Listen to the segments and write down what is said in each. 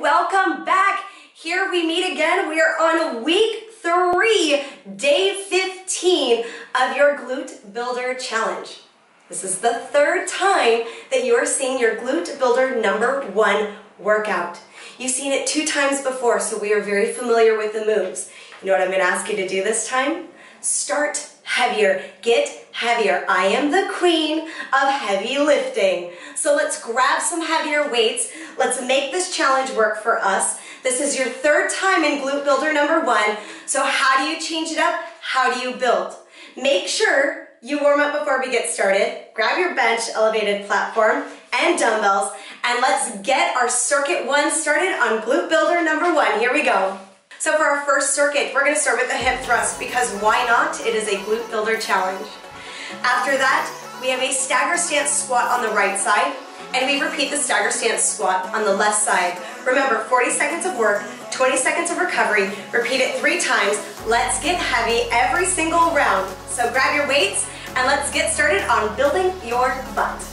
welcome back. Here we meet again. We are on week three, day 15 of your Glute Builder Challenge. This is the third time that you are seeing your Glute Builder number one workout. You've seen it two times before, so we are very familiar with the moves. You know what I'm going to ask you to do this time? Start heavier. Get heavier. I am the queen of heavy lifting. So let's grab some heavier weights. Let's make this challenge work for us. This is your third time in Glute Builder number one. So how do you change it up? How do you build? Make sure you warm up before we get started. Grab your bench, elevated platform, and dumbbells, and let's get our circuit one started on Glute Builder number one. Here we go. So for our first circuit, we're gonna start with the hip thrust because why not? It is a glute builder challenge. After that, we have a stagger stance squat on the right side, and we repeat the stagger stance squat on the left side. Remember, 40 seconds of work, 20 seconds of recovery, repeat it three times. Let's get heavy every single round. So grab your weights, and let's get started on building your butt.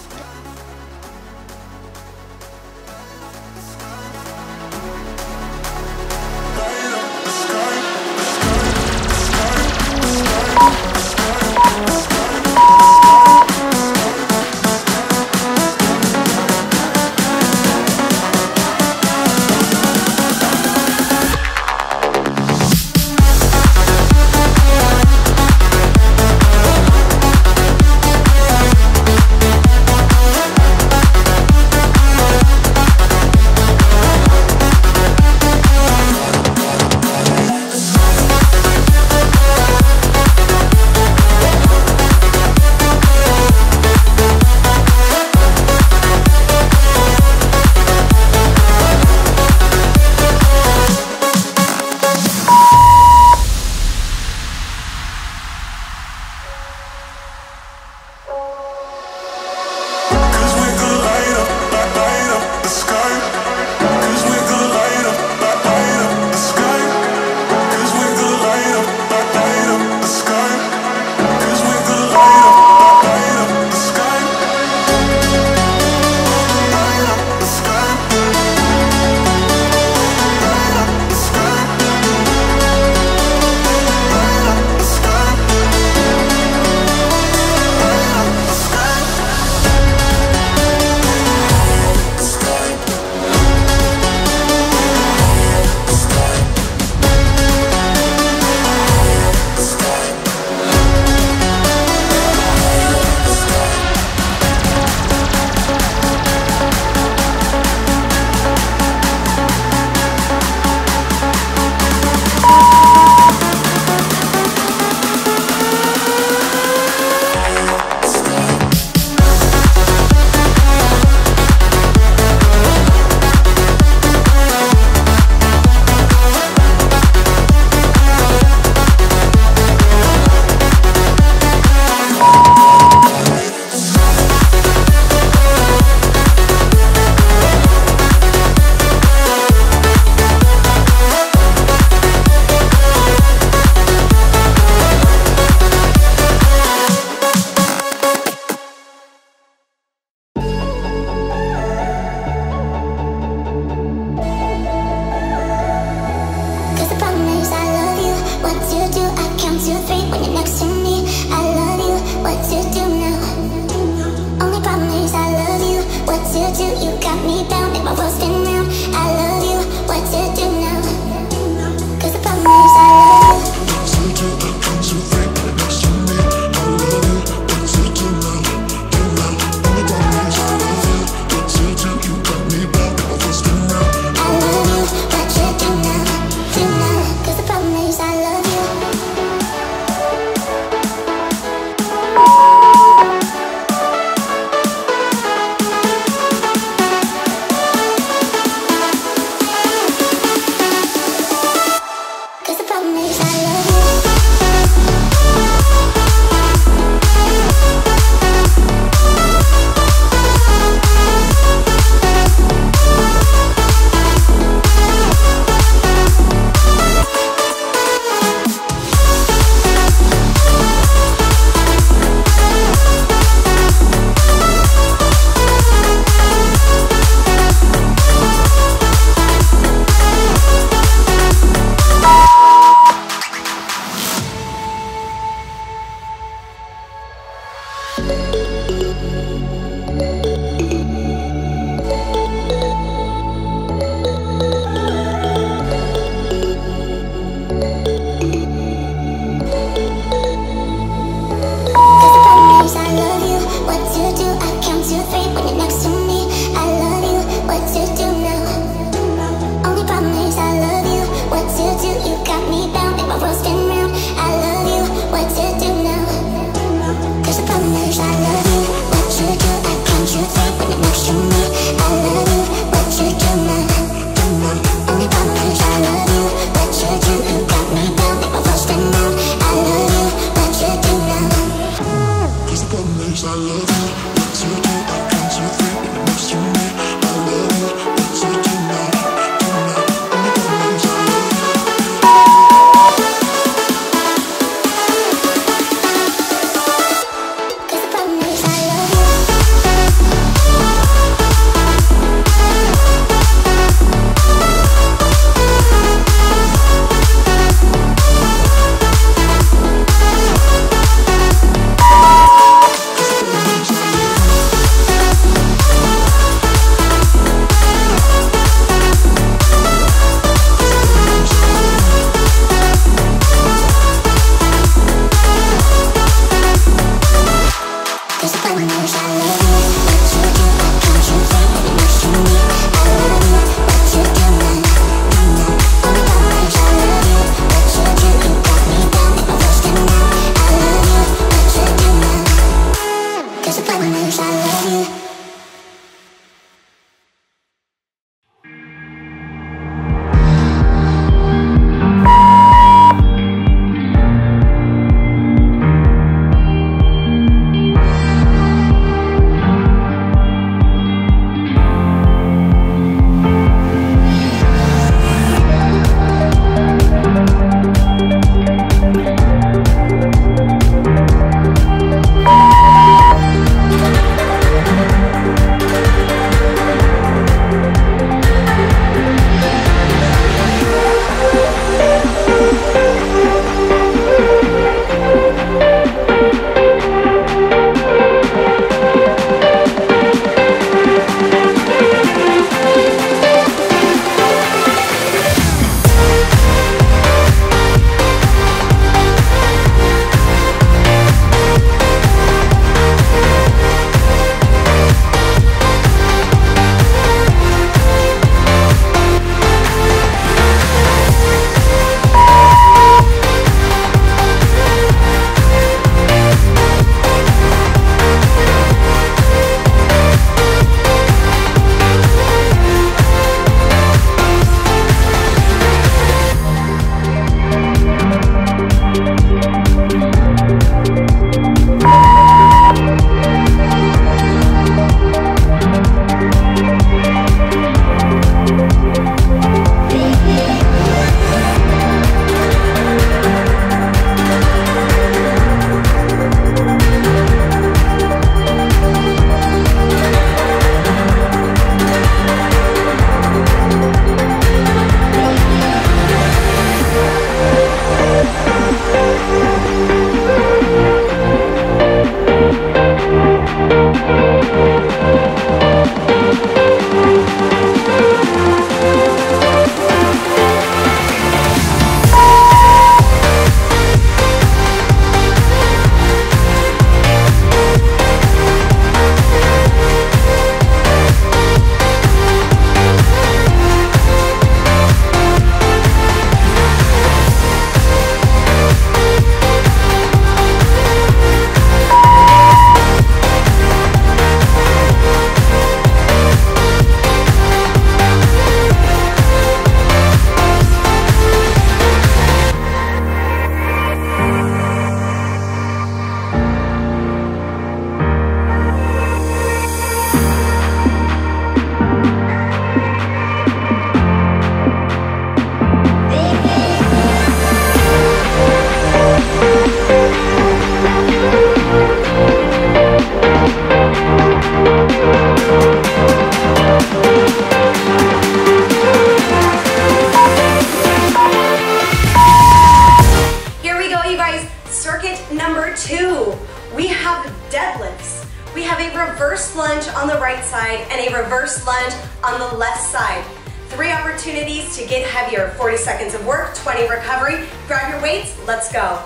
Right side and a reverse lunge on the left side. Three opportunities to get heavier. 40 seconds of work, 20 recovery. Grab your weights, let's go.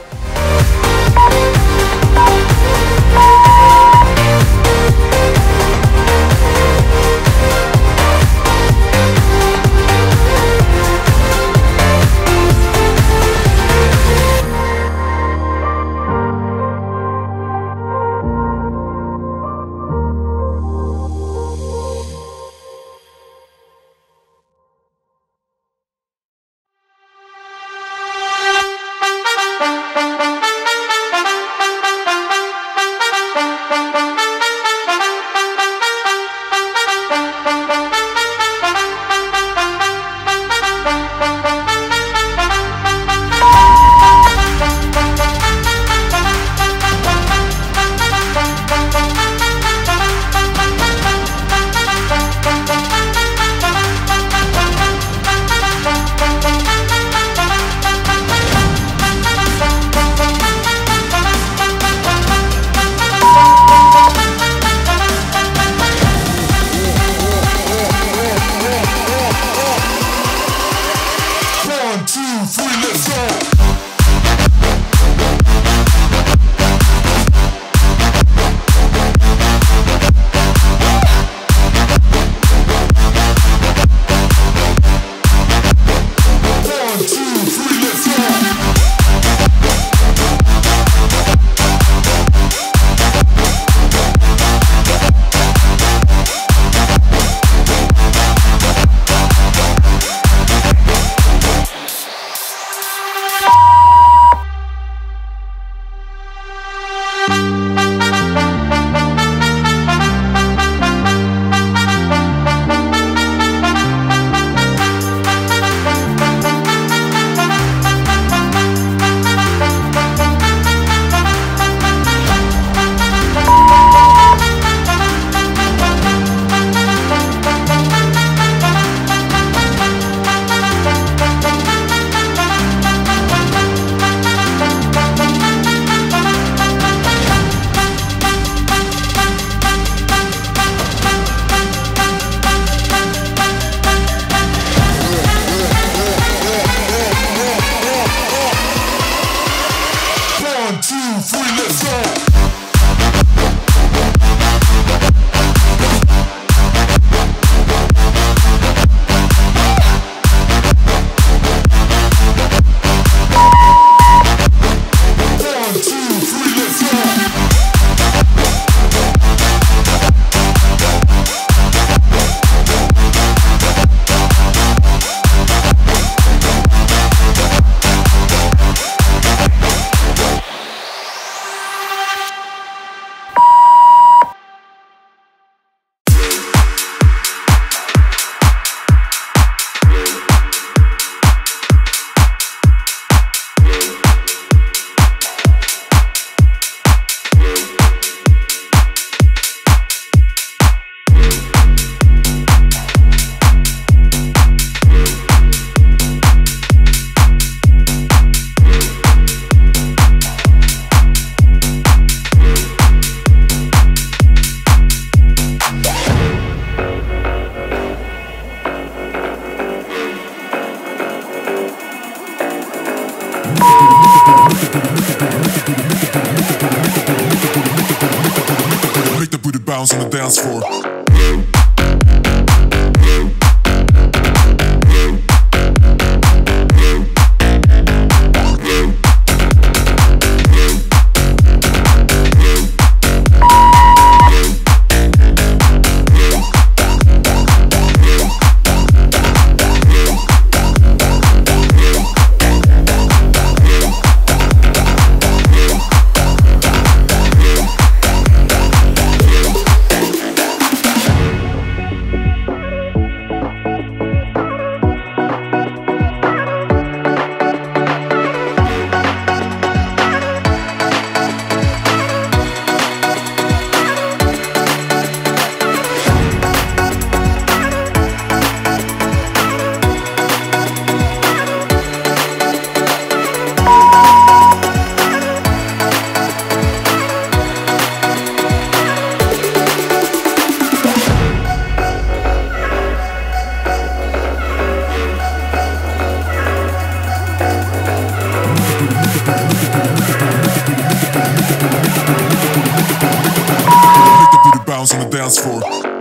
pounds on the dance floor.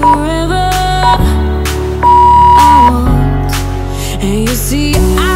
forever. I want And you see I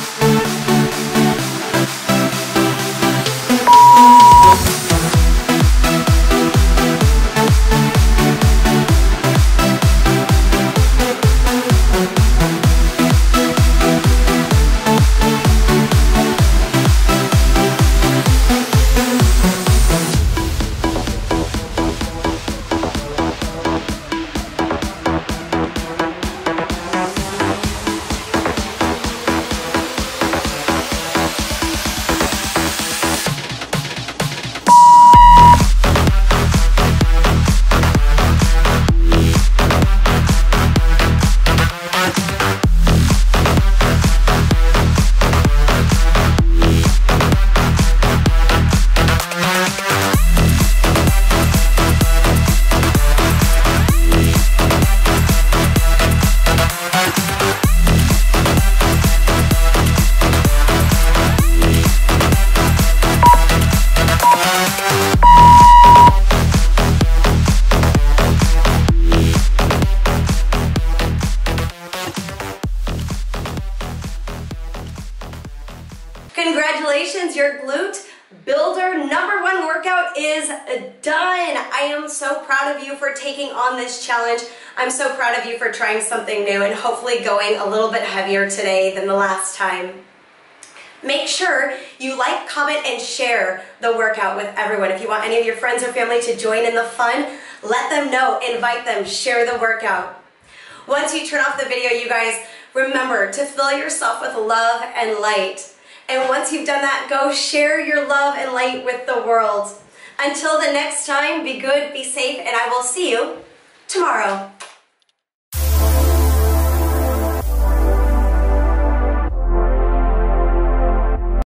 Congratulations, of you for taking on this challenge. I'm so proud of you for trying something new and hopefully going a little bit heavier today than the last time. Make sure you like, comment, and share the workout with everyone. If you want any of your friends or family to join in the fun, let them know, invite them, share the workout. Once you turn off the video, you guys, remember to fill yourself with love and light. And once you've done that, go share your love and light with the world. Until the next time, be good, be safe, and I will see you tomorrow.